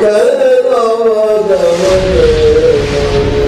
Dharma Dharma Dharma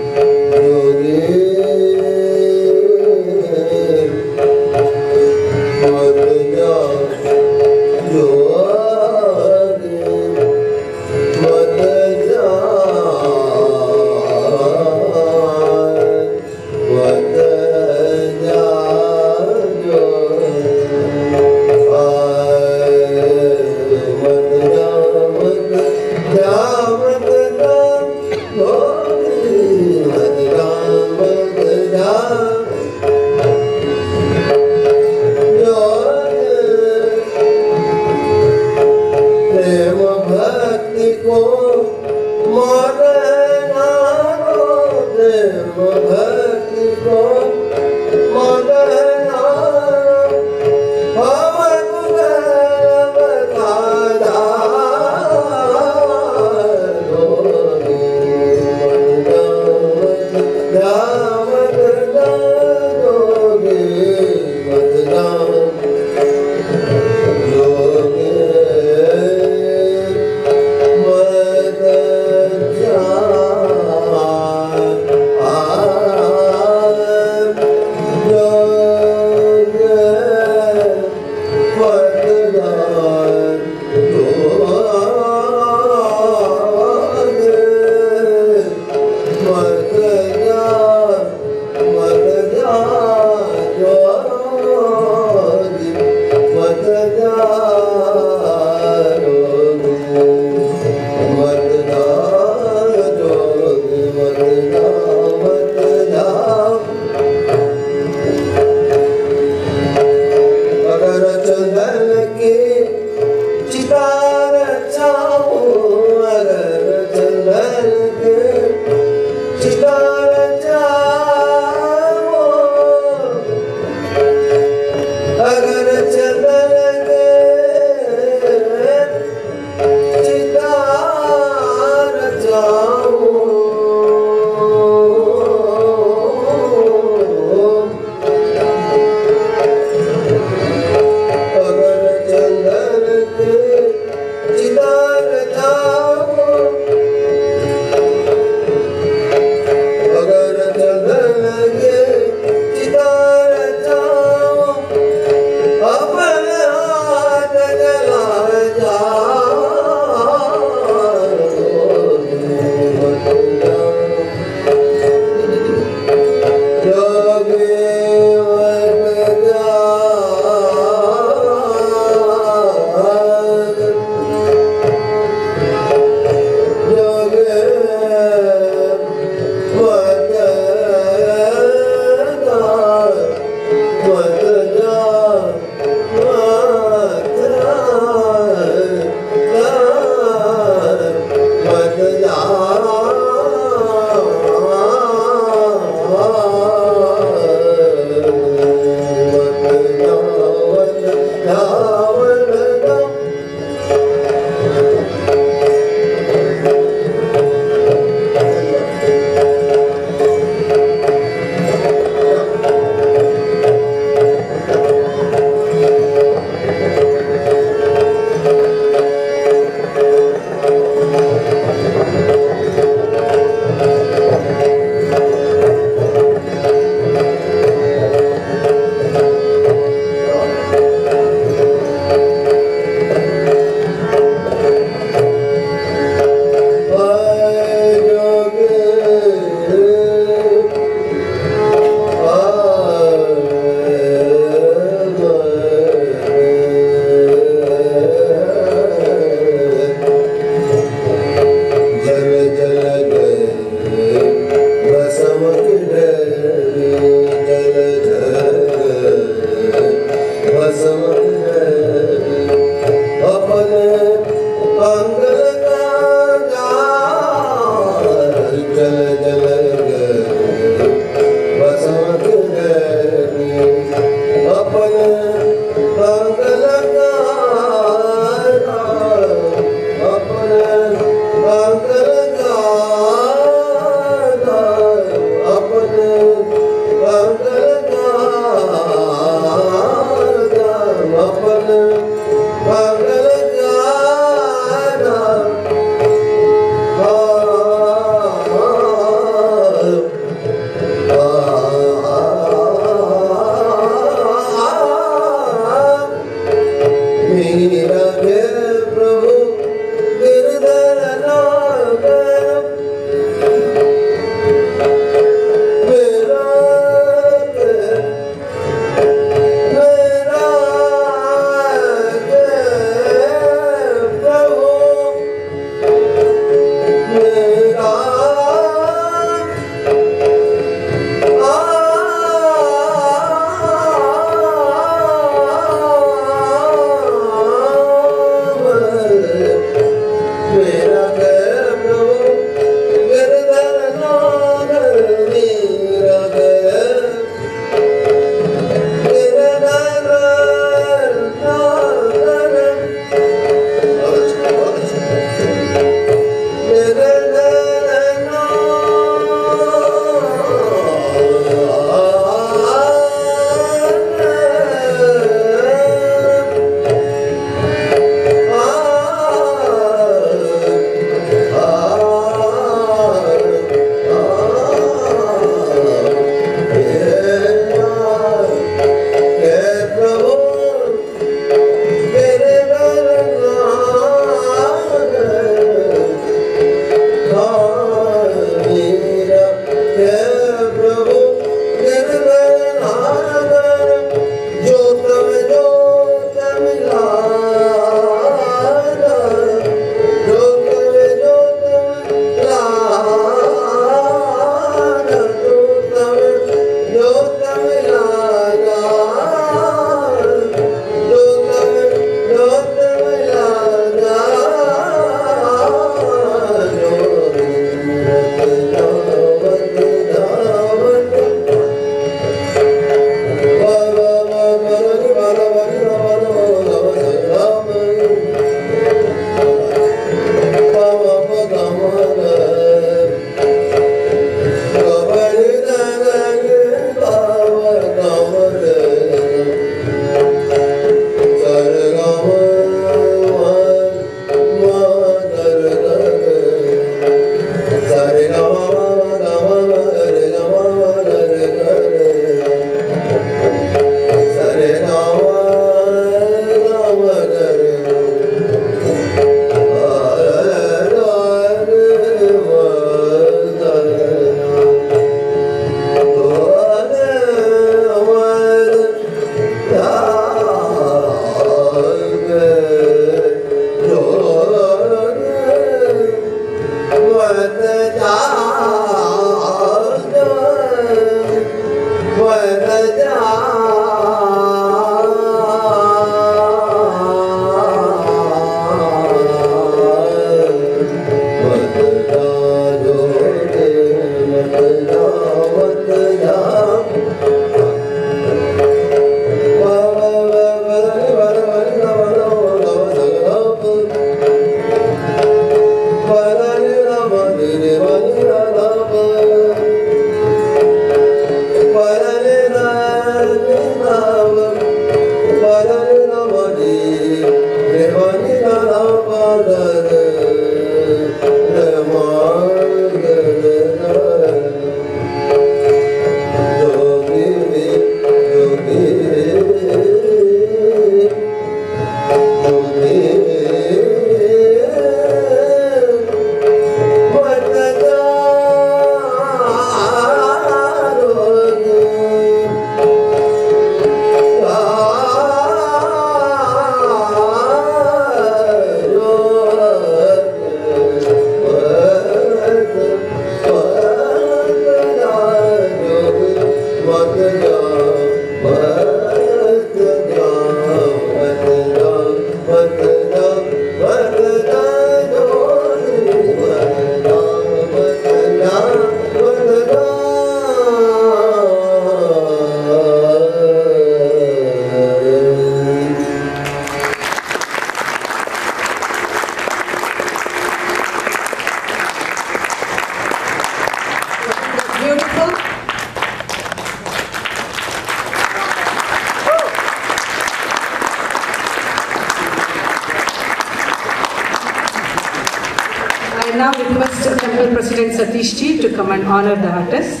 I now request Temple President Satish Ji to come and honor the artist.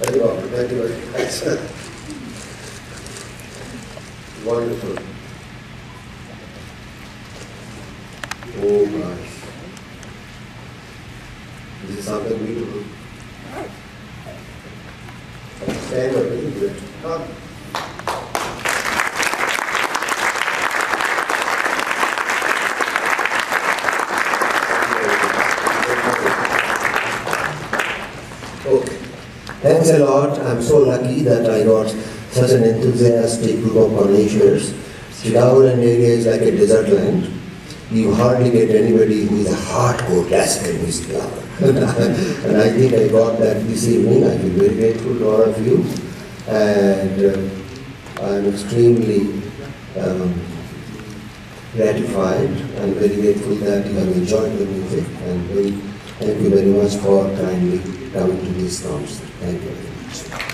Very well, very. Wonderful. Oh gosh. This is something beautiful. Stand up, isn't it? Come. Okay. Thanks a lot. I'm so lucky that I got such an enthusiastic group of Cornishers. Chicago and area is like a desert land. You hardly get anybody who is a hardcore classical music lover. and I think I got that this evening. I feel very grateful to all of you. And uh, I'm extremely um, gratified and very grateful that you have enjoyed the music. And very, thank you very much for kindly coming to this concert. Thank you very much.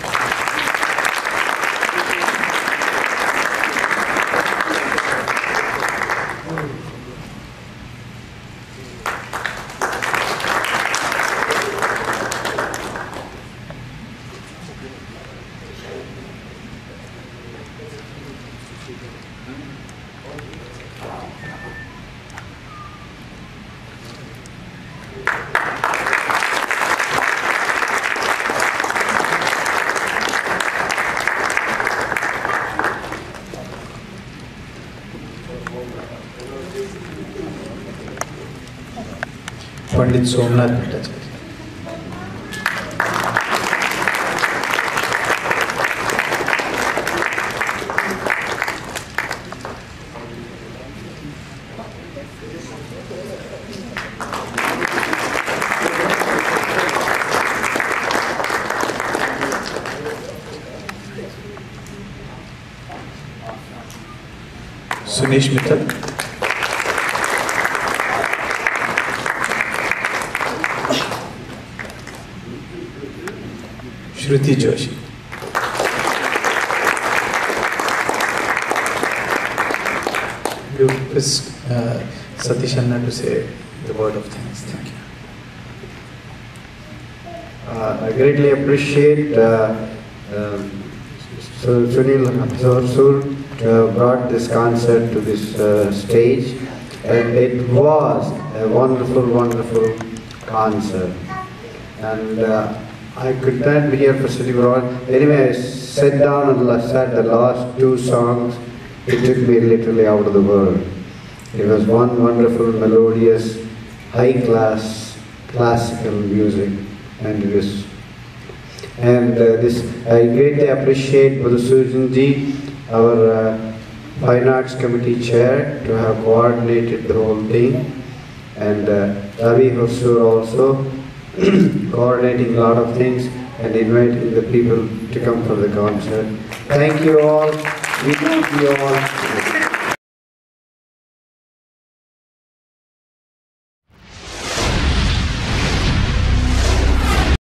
Pandit Somnath Bhattacharya Request uh, Satish Anna to say the word of thanks. Thank you. Uh, I greatly appreciate uh, um, Su- Sunil Sur to have brought this concert to this uh, stage, and it was a wonderful, wonderful concert. And uh, I could not be here for around. Anyway, I sat down and sat the last two songs. It took me literally out of the world. It was one wonderful, melodious, high-class classical music, and and uh, this, I greatly appreciate Madhusudan ji, our uh, Fine Arts Committee Chair, to have coordinated the whole thing. And uh, Ravi Hosur also coordinating a lot of things and inviting the people to come for the concert. Thank you all. Love you all.